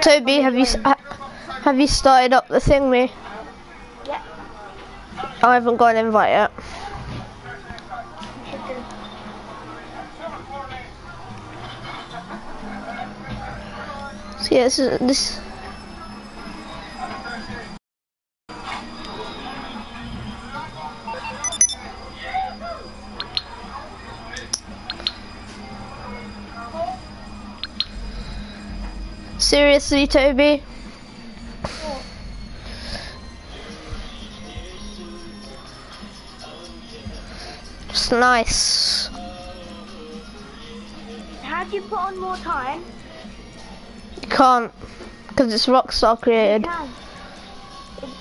Toby, have you ha- uh, have you started up the thing, me? Yeah. I haven't got an invite yet. So yeah, this is this. Seriously, Toby? It's nice. How do you put on more time? You can't, because it's Rockstar You created. can.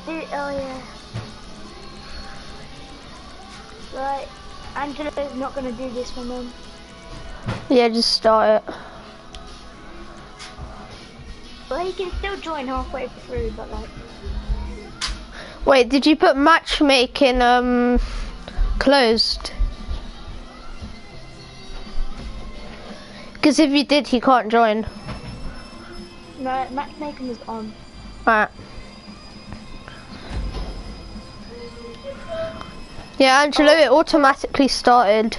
It oh yeah. Right, Angela's not gonna do this one then. Yeah, just start it. Well, he can still join halfway through, but like, Wait, did you put matchmaking um closed? Because if you did, he can't join. no, matchmaking is on. Right. Yeah, Angelo, it automatically started.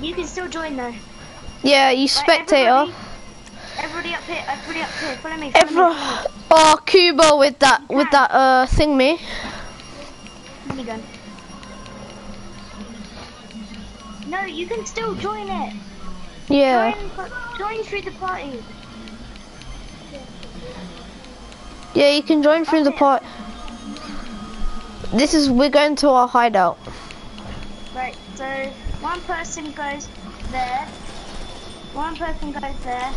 You can still join though. Yeah, you spectator. Everybody, everybody up here, everybody up here, follow me, follow Everyone. me, Oh, Cuba with that with that uh thing, me. Minigun. No, you can still join it. Yeah. Join, join through the party. Yeah, you can join through the part. This is we're going to our hideout. Right, so one person goes there, one person goes there,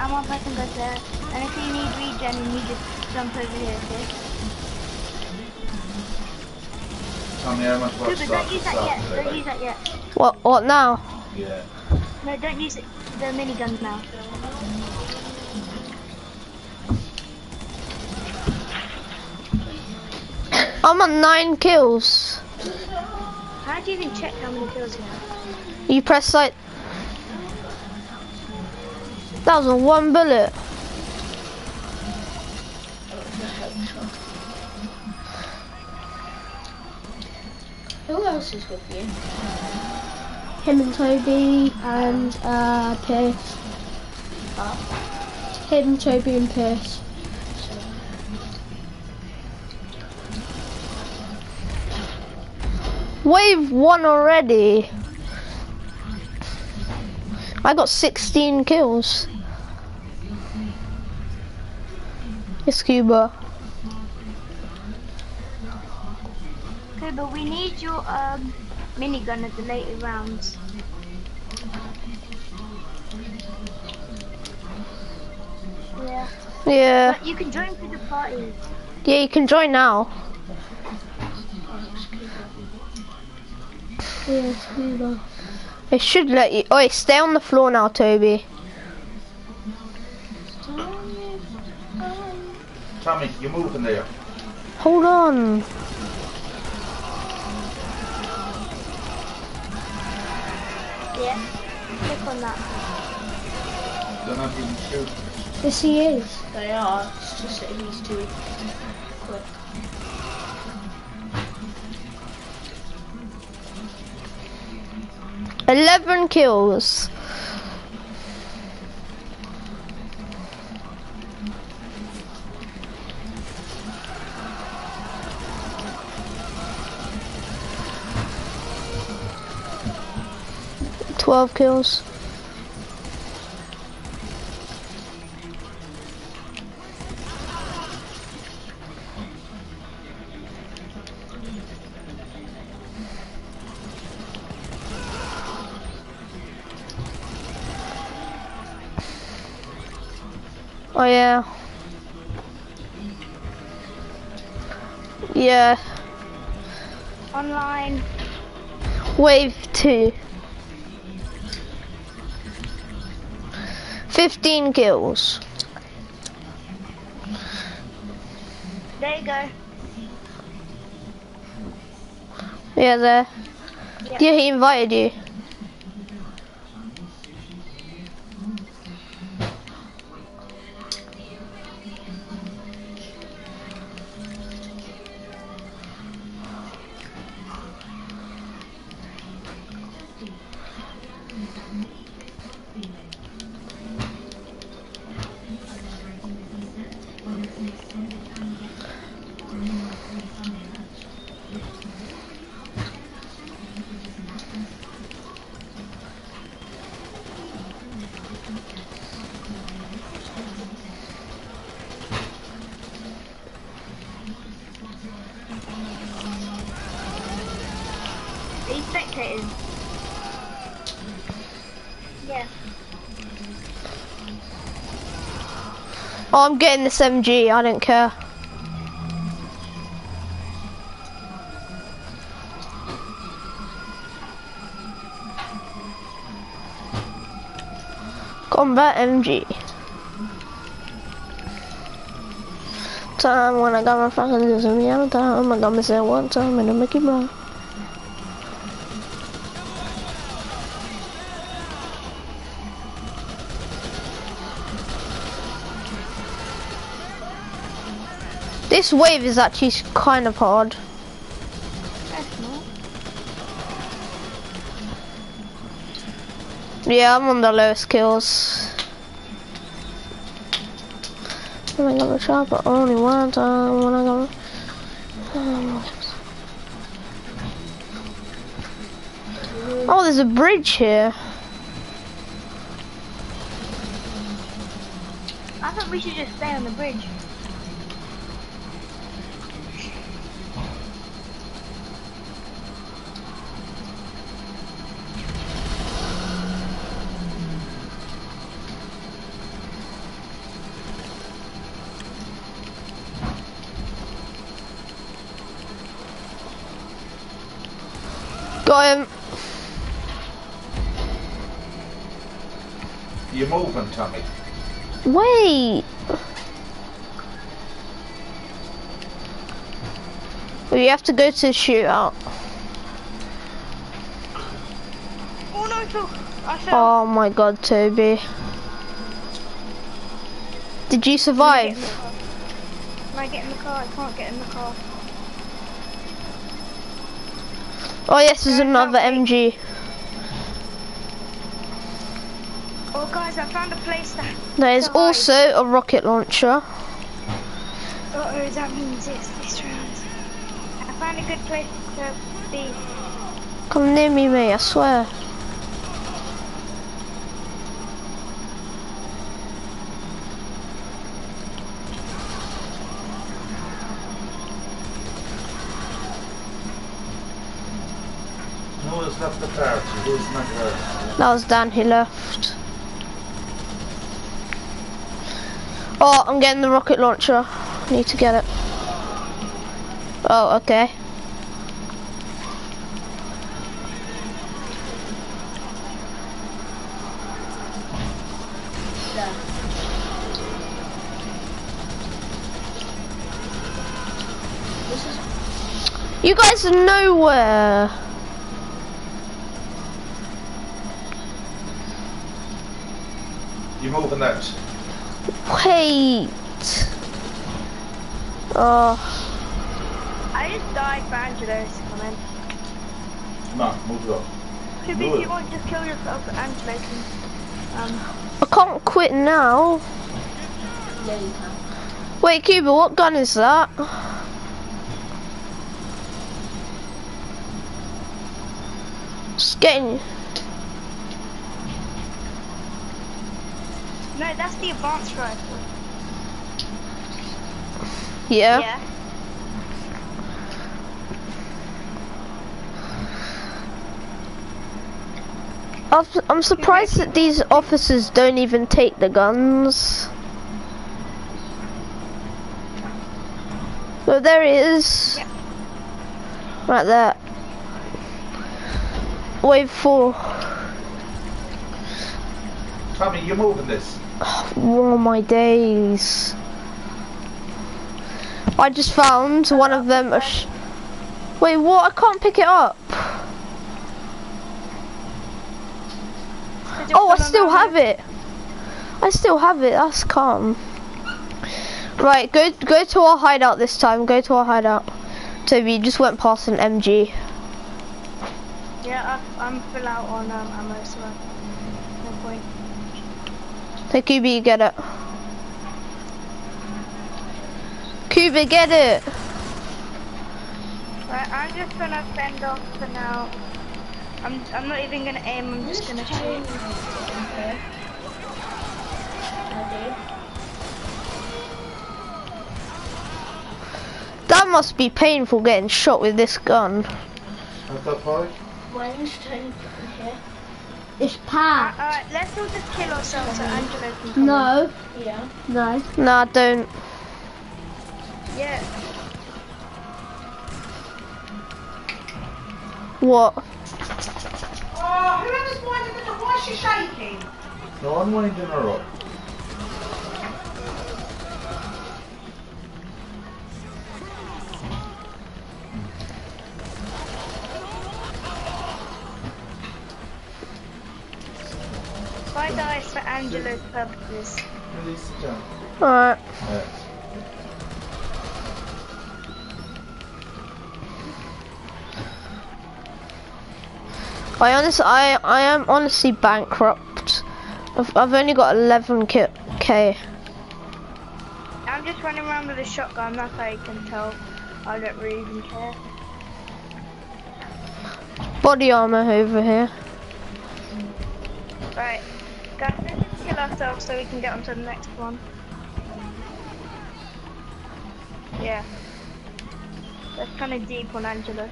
and one person goes there. And if you need regen, you just jump over here, okay? Tommy, how much Cooper, don't use that yet. Don't use that yet. What what now? Yeah. No, don't use it, the minigun now. I'm on nine kills. How do you even check how many kills you have? You press like that was one bullet. Who else is with you? Him and Toby and uh, Pierce. Him, Toby and Pierce. Wave one already. I got 16 kills. It's Cuba. Okay, but we need your um, minigun at the later rounds. Yeah, Yeah, but you can join for the party. yeah, you can join now. Yeah. It should let you. Oh, stay on the floor now, Toby. Tommy, you're moving there. Hold on. Yeah, click on that. They're not even shooting. Yes, he is. They are. It's just that he's too quick. Eleven kills. Twelve kills. Oh yeah. Yeah. Online. Wave two. Fifteen kills. There you go. Yeah, there. Yep. Yeah, he invited you. These spectators. Yeah. Oh, I'm getting this MG. I don't care. Combat MG. Time when I got my fucking the other time. I got myself one time in a Mickey Mouse. This wave is actually kind of hard. Yeah, I'm on the lowest kills. When I got the chopper only one time when I got Oh, there's a bridge here. I thought we should just stay on the bridge. Got him. You're moving, Tommy. Wait. We have to go to the shootout. Oh no, I fell. I fell. Oh my god, Toby. Did you survive? Can I get in the car? I can't get in the car. Oh yes, there's another MG. Oh guys, I found a place that. There's also a rocket launcher. Uh-oh, that means it's this round. I found a good place to be. Come near me, mate, I swear. One's left the party. Who's not? That was Dan, he left. Oh, I'm getting the rocket launcher. Need to get it. Oh, okay. You guys are nowhere. You're moving out. Wait. Oh, I just died for Angelo's comment. Come on, move it up. Could be if you want, just kill yourself for Angelo's. and, Um, I can't quit now. yeah, you can. Wait, Cuba, what gun is that? Just getting. No, that's the advanced rifle. Yeah. Yeah. I've- I'm surprised that these officers don't even take the guns. Well, there it is. Yeah. Right there. Wave four. Tommy, you're moving this. Oh my days. I just found one of them. a sh- Wait, what? I can't pick it up. Oh, I still have it. I still have it. That's calm. Right, go go to our hideout this time. Go to our hideout. Toby, you just went past an MG. Yeah, I, I'm full out on um, ammo, so no point. Hey, Kuba, you get it. Kuba, get it. Right, I'm just gonna fend off for now. I'm I'm not even gonna aim. I'm just gonna shoot. Okay. I. That must be painful getting shot with this gun. How's that for? When's turn here? It's packed. Alright, let's all just kill ourselves so Angelo can come No, Yeah. no. Nah, don't. Yeah. What? Oh, whoever's winding the door, why is she shaking? No, I'm winding her up. Dice for Angelo's purposes. Release the jump. Alright. Yeah. I honestly, I, I am honestly bankrupt. I've, I've only got 11 ki- k. I'm just running around with a shotgun, that's how you can tell. I don't really even care. Body armor over here. Right. Guys, let's kill ourselves so we can get on to the next one. Yeah. That's kind of deep on Angelo.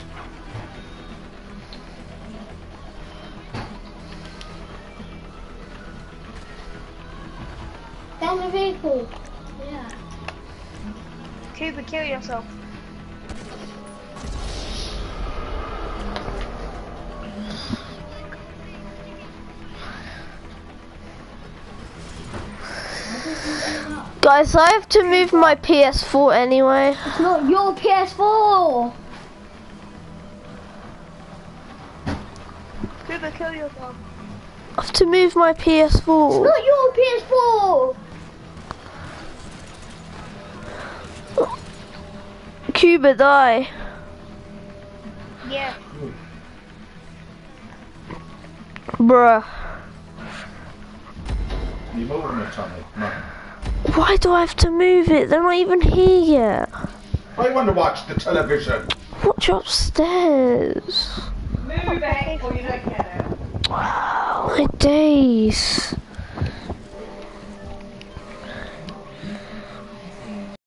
Down the vehicle. Yeah. Cooper, kill yourself. Guys, I have to move my PS4 anyway. It's not your PS4. Cooper, kill yourself. I have to move my PS4. It's Not your PS4. Cuba, die. Yeah. Bruh. You moving it, Tommy? No. Why do I have to move it? They're not even here yet. I want to watch the television. Watch upstairs. Move it or you don't get it. Wow, my days.